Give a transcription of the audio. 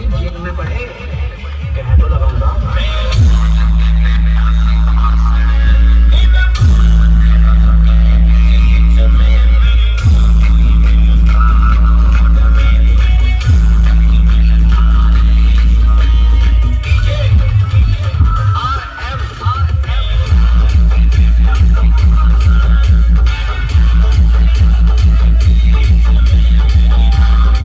दोस्त गिर में पड़े।